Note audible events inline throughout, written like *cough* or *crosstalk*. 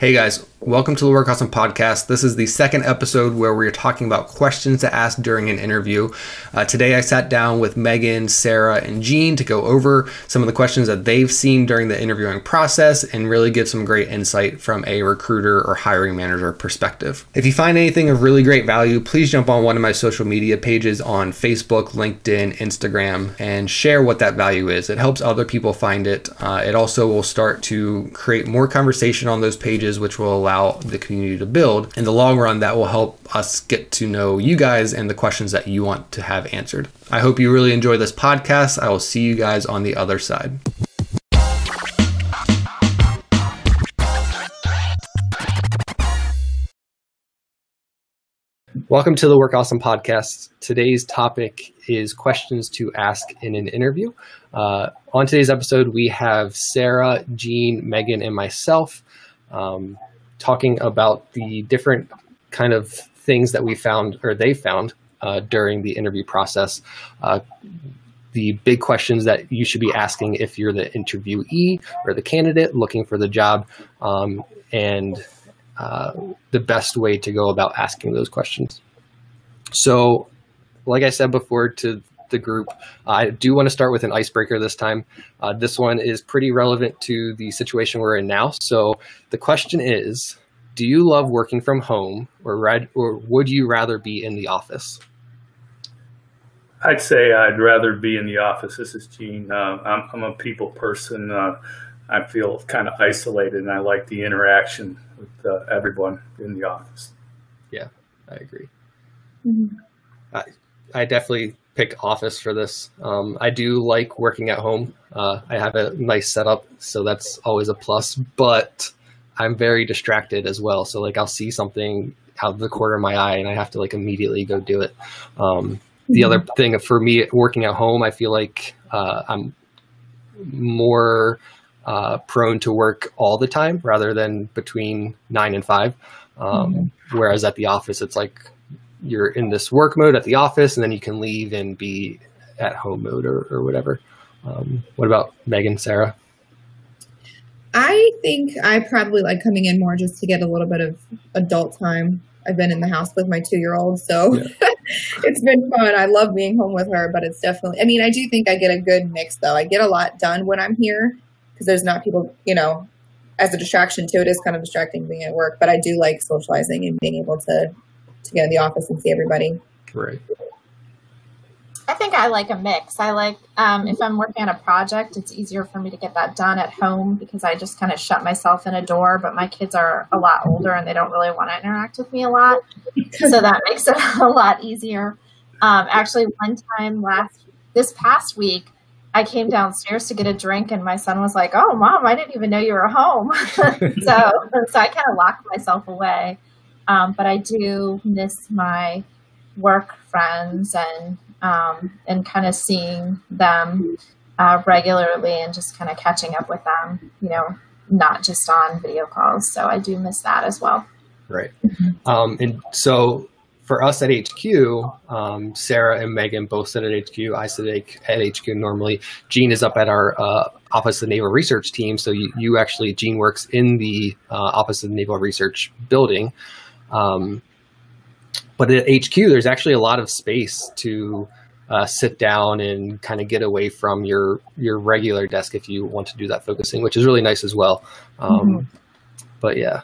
Hey guys, welcome to the Work Awesome podcast. This is the second episode where we're talking about questions to ask during an interview. Uh, today I sat down with Meghan, Sarah, and Gene to go over some of the questions that they've seen during the interviewing process and really give some great insight from a recruiter or hiring manager perspective. If you find anything of really great value, please jump on one of my social media pages on Facebook, LinkedIn, Instagram, and share what that value is. It helps other people find it. Uh, it also will start to create more conversation on those pages which will allow the community to build. In the long run, that will help us get to know you guys and the questions that you want to have answered. I hope you really enjoy this podcast. I will see you guys on the other side. Welcome to the Work Awesome podcast. Today's topic is questions to ask in an interview. Uh, on today's episode, we have Sarah, Gene, Meghan, and myself um, talking about the different kind of things that we found or they found uh, during the interview process. Uh, the big questions that you should be asking if you're the interviewee or the candidate looking for the job, um, and uh, the best way to go about asking those questions. So, like I said before to the group. I do want to start with an icebreaker this time. Uh, this one is pretty relevant to the situation we're in now. So the question is, do you love working from home or, rad- or would you rather be in the office? I'd say I'd rather be in the office. This is Gene. Uh, I'm, I'm, a people person. Uh, I feel kind of isolated and I like the interaction with uh, everyone in the office. Yeah, I agree. Mm-hmm. I, I definitely pick Office for this. Um, I do like working at home. Uh, I have a nice setup, so that's always a plus. But I'm very distracted as well. So like I'll see something out of the corner of my eye, and I have to like immediately go do it. Um, the other mm-hmm. thing for me working at home, I feel like uh, I'm more uh, prone to work all the time rather than between nine and five. Um, mm-hmm. Whereas at the office, it's like you're in this work mode at the office, and then you can leave and be at home mode or, or whatever. Um, what about Meghan, Sarah? I think I probably like coming in more just to get a little bit of adult time. I've been in the house with my two year old, so yeah. *laughs* it's been fun. I love being home with her, but it's definitely, I mean, I do think I get a good mix though. I get a lot done when I'm here because there's not people, you know, as a distraction too. It is kind of distracting being at work, but I do like socializing and being able to to get in the office and see everybody. Right. I think I like a mix. I like um, if I'm working on a project, it's easier for me to get that done at home because I just kind of shut myself in a door. But my kids are a lot older and they don't really want to interact with me a lot, so *laughs* that makes it *laughs* a lot easier. Um, actually, one time last this past week, I came downstairs to get a drink, and my son was like, "Oh, mom, I didn't even know you were home." *laughs* so, so I kind of locked myself away. Um, but I do miss my work friends and um, and kind of seeing them uh, regularly and just kind of catching up with them. You know, not just on video calls. So I do miss that as well. Right. Um, and so for us at HQ, um, Sarah and Meghan both sit at HQ. I sit at HQ normally. Gene is up at our uh, Office of Naval Research team. So you, you actually, Gene works in the uh, Office of the Naval Research building. Um, but at HQ, there's actually a lot of space to uh, sit down and kind of get away from your your regular desk if you want to do that focusing, which is really nice as well. Um, mm-hmm. But yeah,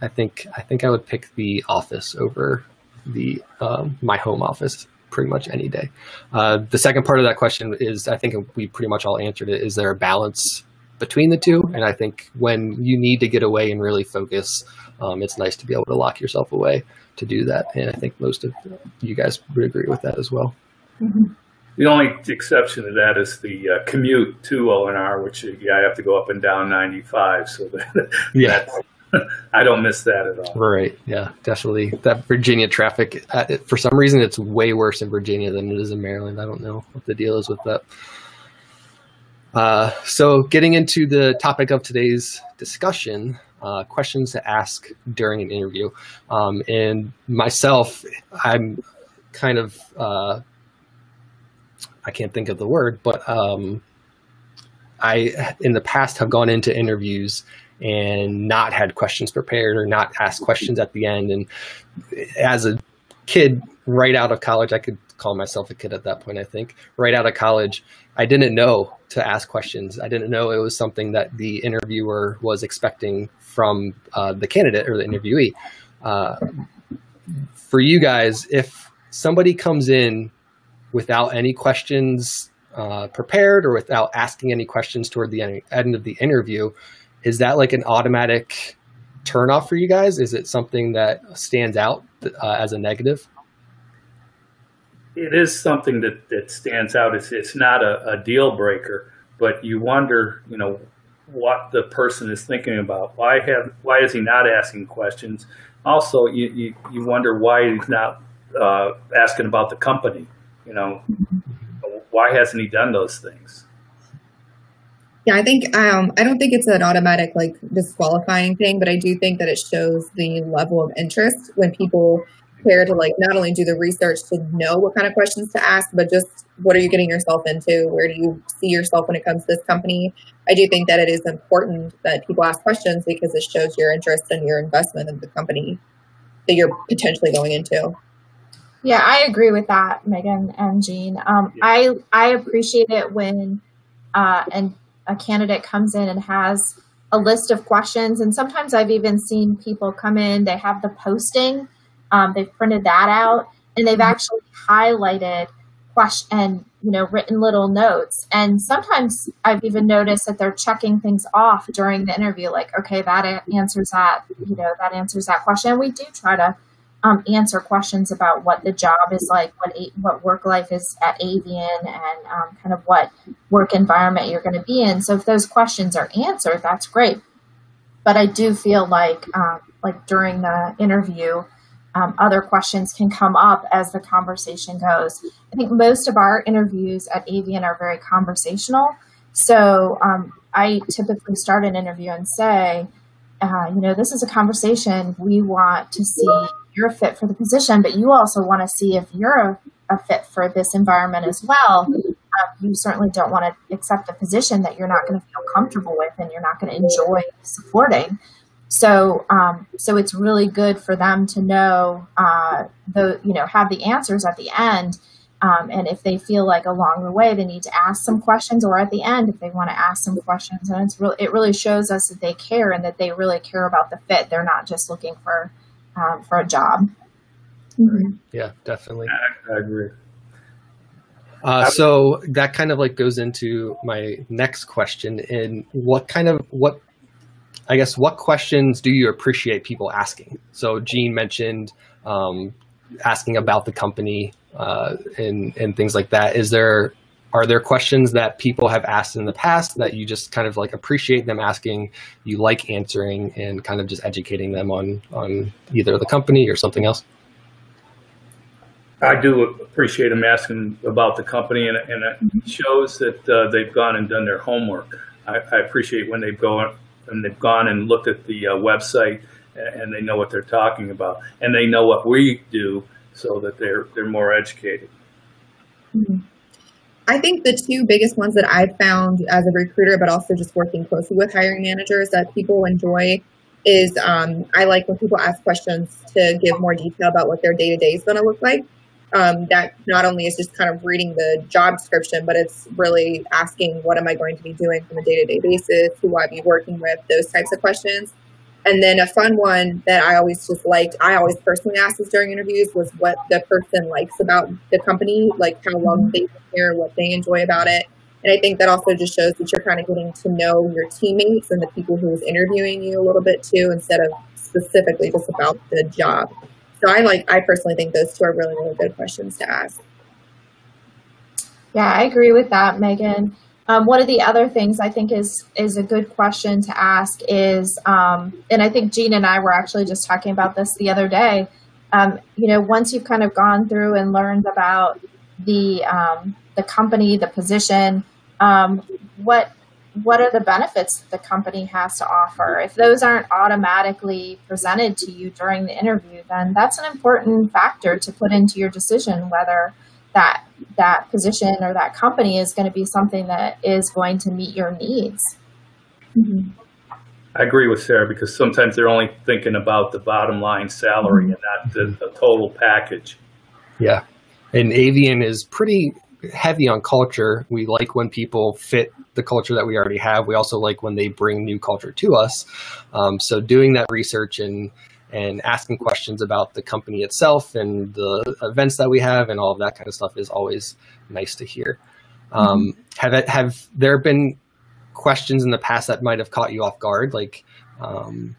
I think I think I would pick the office over the um, my home office pretty much any day. Uh, the second part of that question is I think we pretty much all answered it. Is there a balance between the two. And I think when you need to get away and really focus, um, it's nice to be able to lock yourself away to do that. And I think most of you guys would agree with that as well. Mm-hmm. The only exception to that is the uh, commute to ONR, which yeah, I have to go up and down 95. So that, *laughs* yeah. *laughs* I don't miss that at all. Right. Yeah, definitely. That Virginia traffic, uh, for some reason, it's way worse in Virginia than it is in Maryland. I don't know what the deal is with that. Uh, so, getting into the topic of today's discussion, uh, questions to ask during an interview. Um, and myself, I'm kind of, uh, I can't think of the word, but um, I in the past have gone into interviews and not had questions prepared or not asked questions at the end. And as a kid, right out of college, I could call myself a kid at that point. I think right out of college, I didn't know to ask questions. I didn't know it was something that the interviewer was expecting from uh, the candidate or the interviewee. Uh, for you guys, if somebody comes in without any questions uh, prepared or without asking any questions toward the end of the interview, is that like an automatic turnoff for you guys? Is it something that stands out uh, as a negative? It is something that, that stands out. It's, it's not a, a deal breaker, but you wonder, you know, what the person is thinking about. Why have why is he not asking questions? Also, you, you, you wonder why he's not uh, asking about the company. You know, why hasn't he done those things? Yeah, I think um, I don't think it's an automatic like disqualifying thing, but I do think that it shows the level of interest when people care to like not only do the research to know what kind of questions to ask, but just what are you getting yourself into? Where do you see yourself when it comes to this company? I do think that it is important that people ask questions because it shows your interest and your investment in the company that you're potentially going into. Yeah, I agree with that, Meghan and Gene. Um, I I appreciate it when uh, and a candidate comes in and has a list of questions, and sometimes I've even seen people come in. They have the posting, um, they've printed that out, and they've mm-hmm. actually highlighted question and you know written little notes. And sometimes I've even noticed that they're checking things off during the interview, like okay, that answers that, you know, that answers that question. And we do try to um, answer questions about what the job is like, what what work life is at Avian, and um, kind of what work environment you're going to be in. So if those questions are answered, that's great. But I do feel like um, like during the interview, um, other questions can come up as the conversation goes. I think most of our interviews at Avian are very conversational. So um, I typically start an interview and say, uh, you know, this is a conversation we want to see you're a fit for the position, but you also want to see if you're a, a fit for this environment as well. Um, you certainly don't want to accept a position that you're not going to feel comfortable with and you're not going to enjoy supporting. So, um, so it's really good for them to know uh, the you know have the answers at the end. Um, and if they feel like along the way they need to ask some questions, or at the end if they want to ask some questions, and it's really it really shows us that they care and that they really care about the fit. They're not just looking for um, for a job. Mm-hmm. Yeah, definitely. I, I agree. Uh, so that kind of like goes into my next question. In what kind of what, I guess, what questions do you appreciate people asking? So Gene mentioned um, asking about the company uh, and and things like that. Is there are there questions that people have asked in the past that you just kind of like appreciate them asking you like answering and kind of just educating them on on either the company or something else i do appreciate them asking about the company and, and it shows that uh, they've gone and done their homework I, I, appreciate when they've gone and they've gone and looked at the uh, website and they know what they're talking about and they know what we do so that they're they're more educated mm-hmm. I think the two biggest ones that I've found as a recruiter, but also just working closely with hiring managers that people enjoy is um, I like when people ask questions to give more detail about what their day to day is going to look like. Um, that not only is just kind of reading the job description, but it's really asking what am I going to be doing from a day to day basis, who I be working with, those types of questions. And then a fun one that I always just liked, I always personally asked this during interviews was what the person likes about the company, like how long mm-hmm. they've been here, what they enjoy about it. And I think that also just shows that you're kind of getting to know your teammates and the people who's interviewing you a little bit too, instead of specifically just about the job. So I like, I personally think those two are really, really good questions to ask. Yeah, I agree with that, Meghan. Um, one of the other things I think is is a good question to ask is, um, and I think Gene and I were actually just talking about this the other day. Um, you know, once you've kind of gone through and learned about the um, the company, the position, um, what what are the benefits that the company has to offer? If those aren't automatically presented to you during the interview, then that's an important factor to put into your decision whether that that position or that company is going to be something that is going to meet your needs. Mm-hmm. I agree with Sarah because sometimes they're only thinking about the bottom line salary and not the, the total package. Yeah. And Avian is pretty heavy on culture. We like when people fit the culture that we already have. We also like when they bring new culture to us. Um, so doing that research and and asking questions about the company itself and the events that we have and all of that kind of stuff is always nice to hear. Um, have it, have there been questions in the past that might have caught you off guard, like um,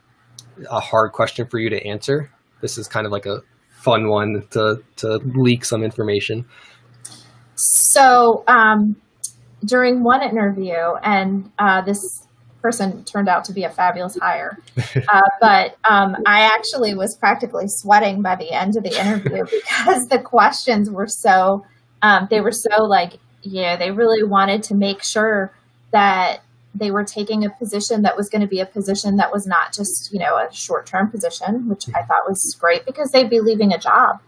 a hard question for you to answer? This is kind of like a fun one to to leak some information. So um, during one interview, and uh, this person turned out to be a fabulous hire, *laughs* uh, but um, I actually was practically sweating by the end of the interview *laughs* because the questions were so um, they were so like yeah they really wanted to make sure that they were taking a position that was going to be a position that was not just you know a short term position, which I thought was great because they'd be leaving a job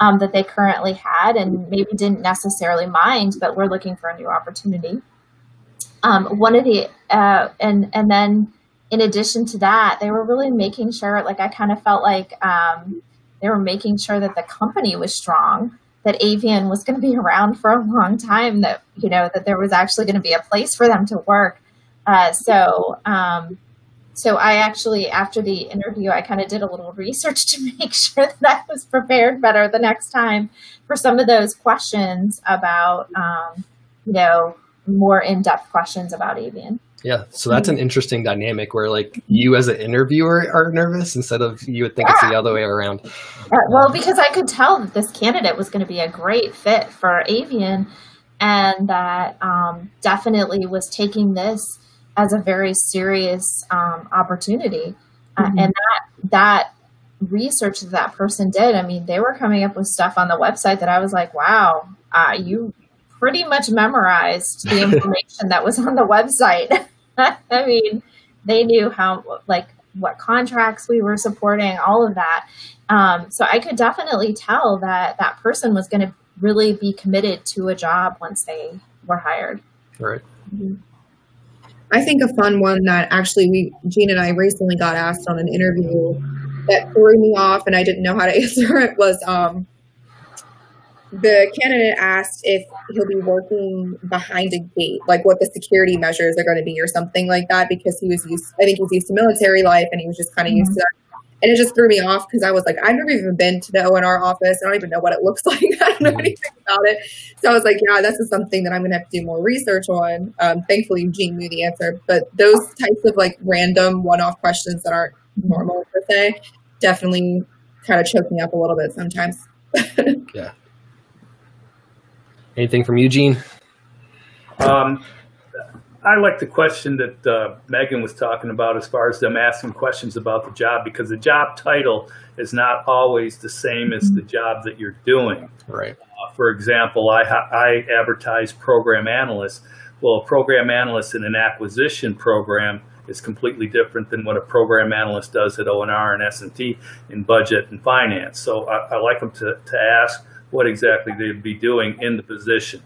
um, that they currently had and maybe didn't necessarily mind, but were looking for a new opportunity. Um, one of the uh, and and then in addition to that, they were really making sure. Like I kind of felt like um, they were making sure that the company was strong, that Avian was going to be *laughs* around for a long time, that you know that there was actually going to be a place for them to work. Uh, so um, so I actually, after the interview, I kind of did a little research to *laughs* make sure that I was prepared better the next time for some of those questions about, um, you know, more in-depth questions about avian. Yeah, so that's an interesting dynamic where like you as an interviewer are nervous instead of you would think yeah. it's the other way around. Uh, well, because I could tell that this candidate was going to be a great fit for avian, and that um, definitely was taking this as a very serious um, opportunity. Uh, mm-hmm. Uh, and that that research that that person did, I mean, they were coming up with stuff on the website that I was like, wow, uh, you pretty much memorized the *laughs* information that was on the website. *laughs* I mean, they knew how like what contracts we were supporting, all of that. Um, so I could definitely tell that that person was going to really be committed to a job once they were hired. Right. Mm-hmm. I think a fun one that actually we Gene and I recently got asked on an interview that threw me off and I didn't know how to *laughs* answer it was um, the candidate asked if he'll be working behind a gate, like what the security measures are going to be or something like that, because he was used, I think he was used to military life and he was just kind of mm-hmm. used to that and it just threw me off because I was like, I've never even been to the ONR office. I don't even know what it looks *laughs* like. I don't know mm-hmm. anything about it. So I was like, yeah, this is something that I'm going to have to do more research on. Um, thankfully, Gene knew the answer. But those types of like random one off questions that aren't normal per se definitely kind of choke me up a little bit sometimes. *laughs* yeah. Anything from Eugene? Um, I like the question that uh, Meghan was talking about as far as them asking questions about the job because the job title is not always the same as the job that you're doing. Right. Uh, for example, I, I advertise program analyst. Well, a program analyst in an acquisition program is completely different than what a program analyst does at ONR and S&T in budget and finance. So I, I like them to, to ask what exactly they'd be doing in the position.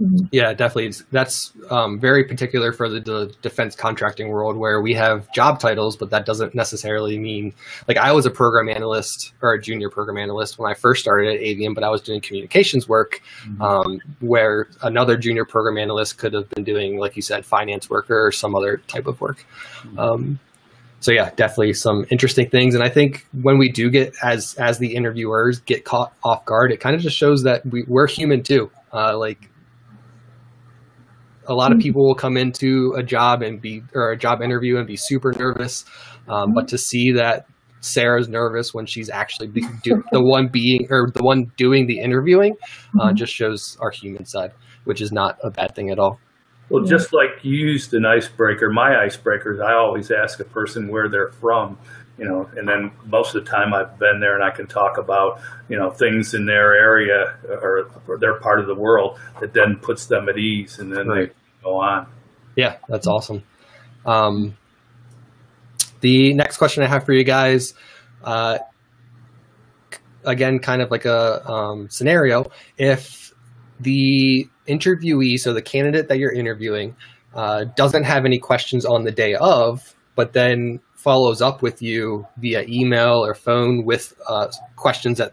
Mm-hmm. Yeah, definitely. It's, that's um, very particular for the, the, defense contracting world where we have job titles, but that doesn't necessarily mean like I was a program analyst or a junior program analyst when I first started at Avian, but I was doing communications work mm-hmm. um, where another junior program analyst could have been doing, like you said, finance worker or some other type of work. Mm-hmm. Um, so yeah, definitely some interesting things. And I think when we do get as as the interviewers get caught off guard, it kind of just shows that we, we're human too. Uh, like a lot of mm-hmm. people will come into a job and be or a job interview and be super nervous um, but to see that sarah's nervous when she's actually be, do, the one being or the one doing the interviewing uh, mm-hmm. just shows our human side which is not a bad thing at all well just like you used an icebreaker my icebreakers i always ask a person where they're from you know, and then most of the time I've been there and I can talk about, you know, things in their area or, or their part of the world that then puts them at ease and then right. they go on. Yeah, that's awesome. Um, the next question I have for you guys, uh, again, kind of like a um, scenario, if the interviewee, so the candidate that you're interviewing, uh, doesn't have any questions on the day of, but then follows up with you via email or phone with uh, questions that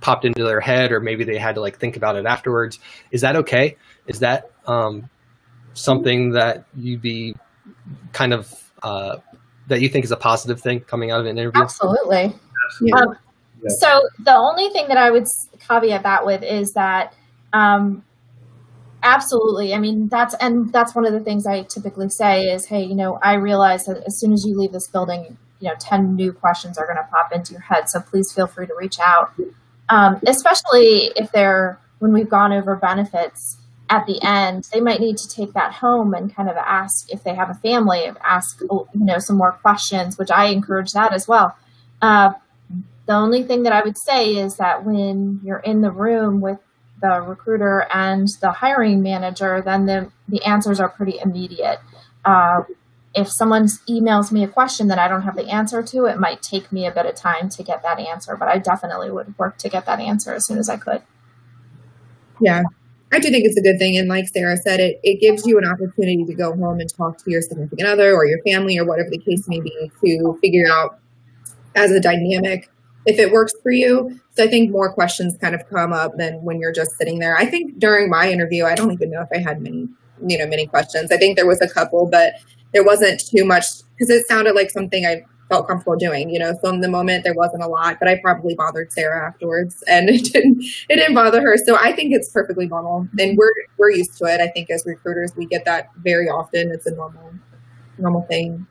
popped into their head, or maybe they had to like think about it afterwards. Is that okay? Is that um, something that you'd be kind of uh, that you think is a positive thing coming out of an interview? Absolutely. Yeah. Um, so the only thing that I would caveat that with is that um, absolutely. I mean, that's and that's one of the things I typically say is, hey, you know, I realize that as soon as you leave this building, you know, ten new questions are going to pop into your head. So please feel free to reach out, um, especially if they're when we've gone over benefits at the end, they might need to take that home and kind of ask if they have a family, ask you know some more questions, which I encourage that as well. Uh, the only thing that I would say is that when you're in the room with the recruiter and the hiring manager, then the the answers are pretty immediate. Uh, if someone emails me a question that I don't have the answer to, it might take me a bit of time to get that answer, but I definitely would work to get that answer as soon as I could. Yeah, I do think it's a good thing. And like Sarah said, it, it gives you an opportunity to go home and talk to your significant other or your family or whatever the case may be to figure out as a dynamic if it works for you. So I think more questions kind of come up than when you're just sitting there. I think during my interview, I don't even know if I had many, you know, many questions. I think there was a couple, but there wasn't too much because it sounded like something I felt comfortable doing. You know, so in the moment there wasn't a lot, but I probably bothered Sarah afterwards, *laughs* and it didn't it didn't bother her. So I think it's perfectly normal, and we're we're used to it. I think as recruiters we get that very often. It's a normal normal thing.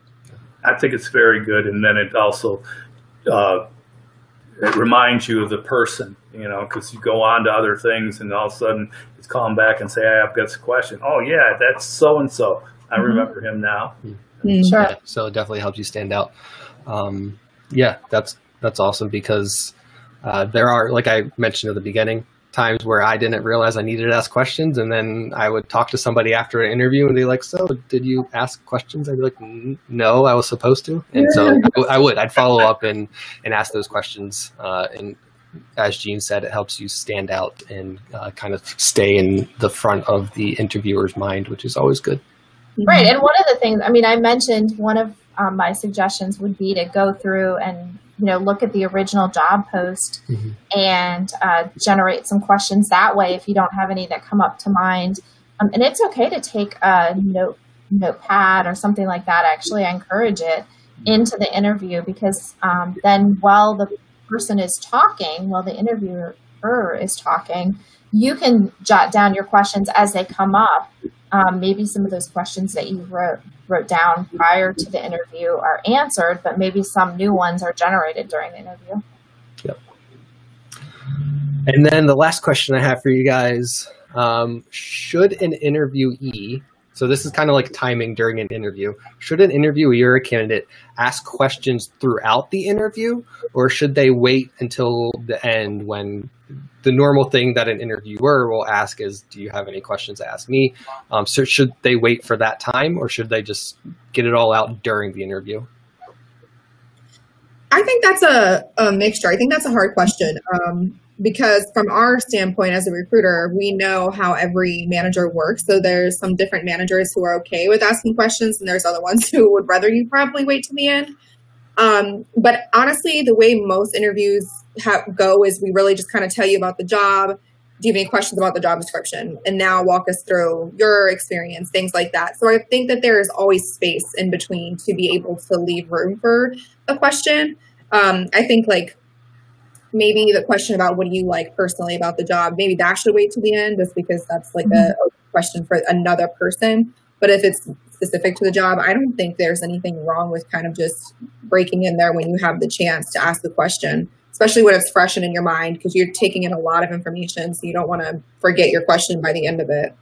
I think it's very good, and then it also. Uh, it reminds you of the person, you know, because you go on to other things and all of a sudden it's calling back and say, hey, I've got a question. Oh, yeah, that's so and so. I mm-hmm. remember him now. Mm-hmm. Sure. Yeah, so it definitely helps you stand out um, yeah, that's that's awesome because uh, there are, like I mentioned at the beginning, times where I didn't realize I needed to ask questions, and then I would talk to somebody after an interview, and they're like, "So, did you ask questions?" I'd be like, "No, I was supposed to," and so I would. I'd follow up and and ask those questions, uh, and as Gene said, it helps you stand out and uh, kind of stay in the front of the interviewer's mind, which is always good. Right, and one of the things, I mean, I mentioned one of um, my suggestions would be to go through and you know look at the original job post mm-hmm. and uh, generate some questions that way if you don't have any that come up to mind um, and it's okay to take a note notepad or something like that actually i encourage it into the interview because um, then while the person is talking while the interviewer is talking you can jot down your questions as they come up um, maybe some of those questions that you wrote wrote down prior to the interview are answered, but maybe some new ones are generated during the interview. Yep. And then the last question I have for you guys um, should an interviewee, so this is kind of like timing during an interview, should an interviewee or a candidate ask questions throughout the interview, or should they wait until the end when the normal thing that an interviewer will ask is, "Do you have any questions to ask me?" Um, so should they wait for that time, or should they just get it all out during the interview? I think that's a, a mixture. I think that's a hard question um, because, from our standpoint as a recruiter, we know how every manager works. So there's some different managers who are okay with asking questions, and there's other ones *laughs* who would rather you probably wait to the end. Um, but honestly, the way most interviews go is we really just kind of tell you about the job. Do you have any questions about the job description? And now walk us through your experience, things like that. So I think that there is always space in between to be able to leave room for a question. Um, I think like maybe the question about what do you like personally about the job, maybe that should wait to the end just because that's like mm-hmm. a, a question for another person. But if it's specific to the job, I don't think there's anything wrong with kind of just breaking in there when you have the chance to ask the question, especially when it's fresh and in your mind because you're taking in a lot of information. So you don't want to forget your question by the end of it.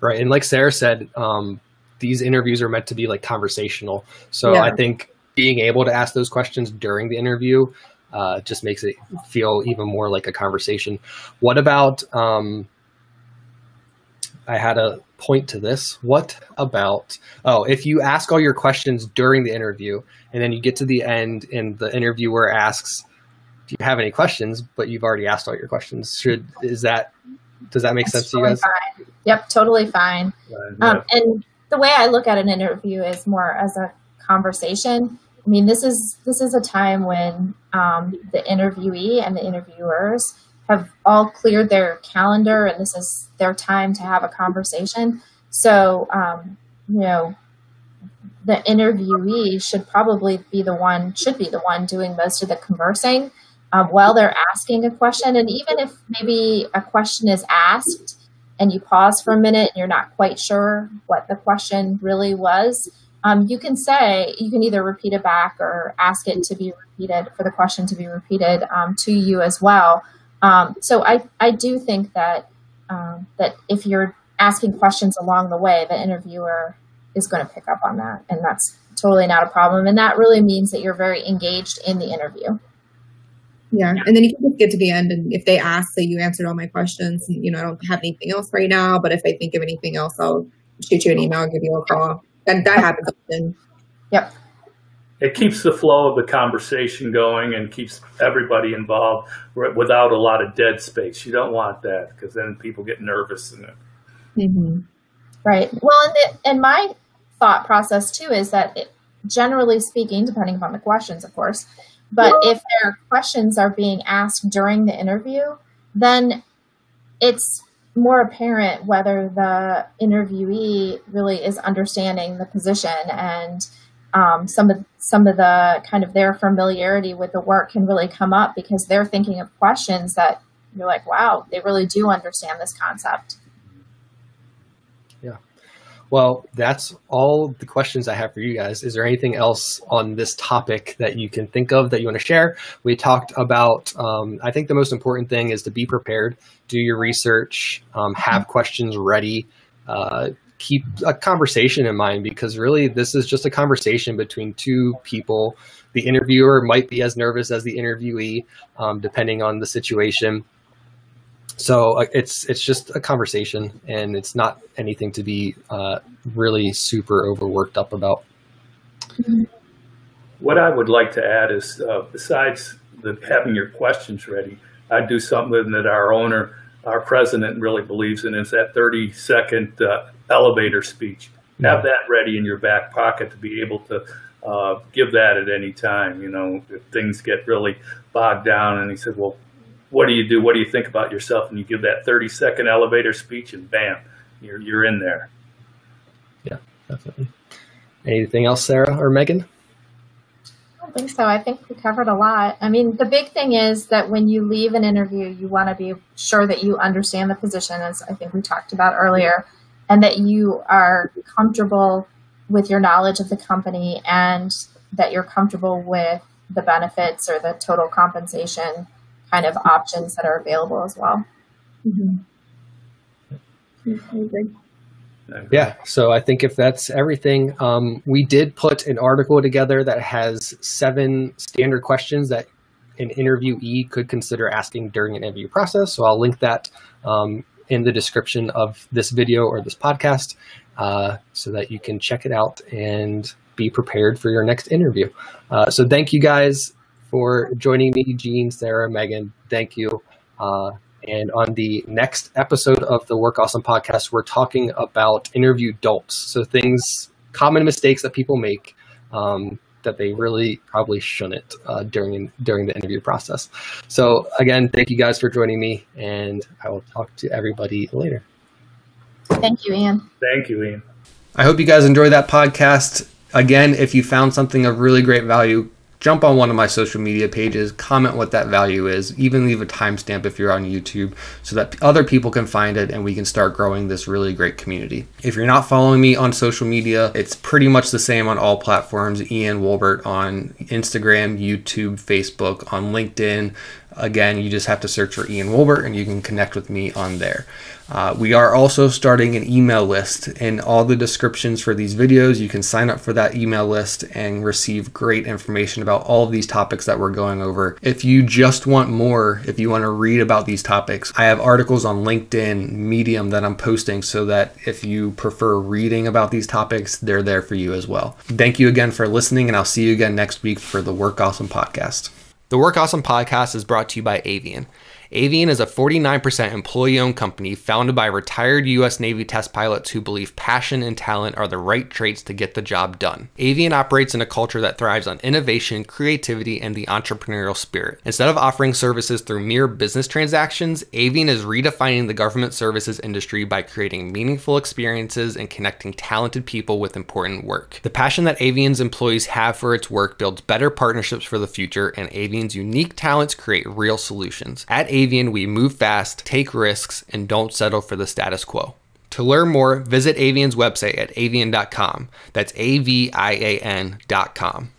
Right. And like Sarah said, um, these interviews are meant to be like conversational. So yeah. I think being able to ask those questions during the interview uh, just makes it feel even more like a conversation. What about um, I had a point to this. What about oh, if you ask all your questions during the interview and then you get to the end and the interviewer asks, do you have any questions? But you've already asked all your questions. Should is that does that make That's sense to you guys? Fine. Yep, totally fine. Uh, Um, and the way I look at an interview is more as a conversation. I mean, this is this is a time when um, the interviewee and the interviewers have all cleared their calendar, and this is their time to have a conversation. So, um, you know, the interviewee should probably be the one should be the one doing most of the conversing um, while they're asking a question. And even if maybe a question is asked and you pause for a minute and you're not quite sure what the question really was, um, you can say, you can either repeat it back or ask it to be repeated for the question to be repeated um, to you as well. Um, so I, I do think that um, that if you're asking questions along the way, the interviewer is going to pick up on that, and that's totally not a problem. And that really means that you're very engaged in the interview. Yeah. And then you can just get to the end and if they ask, say you answered all my questions and you know, I don't have anything else right now, but if I think of anything else, I'll shoot you an email, give you a call. And that happens often. Yep. it keeps the flow of the conversation going and keeps everybody involved wi- without a lot of dead space. You don't want that because then people get nervous and Mm-hmm. Right. Well, and, the, and my thought process too is that it, generally speaking, depending upon the questions, of course, but if their questions are being asked during the interview, then it's more apparent whether the interviewee really is understanding the position and um, some of some of the kind of their familiarity with the work can really come up because they're thinking of questions that you're like, wow, they really do understand this concept. Well, that's all the questions I have for you guys. Is there anything else on this topic that you can think of that you want to share? We talked about, um, I think the most important thing is to be prepared, do your research, um, have questions ready, uh, keep a conversation in mind because really this is just a conversation between two people. The interviewer might be as nervous as the interviewee, um, depending on the situation so uh, it's it's just a conversation and it's not anything to be uh, really super overworked up about What I would like to add is, uh, besides the, having your questions ready, I do something that our owner, our president, really believes in. Is that 30 second uh, elevator speech. Have that ready in your back pocket to be able to uh, give that at any time. You know, if things get really bogged down, and he said, "Well, what do you do? What do you think about yourself?" And you give that 30 second elevator speech, and bam, you're you're in there. Yeah, definitely anything else sarah or meghan I don't think so. I think we covered a lot. I mean, the big thing is that when you leave an interview, you want to be sure that you understand the position, as I think we talked about earlier, and that you are comfortable with your knowledge of the company and that you're comfortable with the benefits or the total compensation kind of options that are available as well. Mm-hmm. Yeah so i think if that's everything um, we did put an article together that has seven standard questions that an interviewee could consider asking during an interview process so i'll link that um, in the description of this video or this podcast uh, so that you can check it out and be prepared for your next interview uh, so thank you guys for joining me gene sarah meghan thank you uh, and on the next episode of the Work Awesome podcast, we're talking about interview dolts. So things, common mistakes that people make um, that they really probably shouldn't uh, during during the interview process. So again, thank you guys for joining me, and I will talk to everybody later. Thank you, Ian. Thank you, Ian. I hope you guys enjoyed that podcast. Again, if you found something of really great value, jump on one of my social media pages, comment what that value is, even leave a timestamp if you're on YouTube so that other people can find it and we can start growing this really great community. If you're not following me on social media, it's pretty much the same on all platforms. Ian Wolbert on Instagram, YouTube, Facebook, on LinkedIn. Again, you just have to search for Ian Wolbert and you can connect with me on there. Uh, we are also starting an email list. In all the descriptions for these videos, you can sign up for that email list and receive great information about all of these topics that we're going over. If you just want more, if you want to read about these topics, I have articles on LinkedIn, Medium that I'm posting so that if you prefer reading about these topics, they're there for you as well. Thank you again for listening, and I'll see you again next week for the Work Awesome podcast. The Work Awesome podcast is brought to you by Avian. Avian is a 49% employee owned company founded by retired U.S. Navy test pilots who believe passion and talent are the right traits to get the job done. Avian operates in a culture that thrives on innovation, creativity, and the entrepreneurial spirit. Instead of offering services through mere business transactions, Avian is redefining the government services industry by creating meaningful experiences and connecting talented people with important work. The passion that Avian's employees have for its work builds better partnerships for the future, and Avian's unique talents create real solutions. At Avian, Avian, we move fast, take risks, and don't settle for the status quo. To learn more, visit Avian's website at avian.com. That's A V I A N.com.